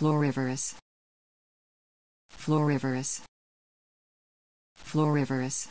florivorous florivorous florivorous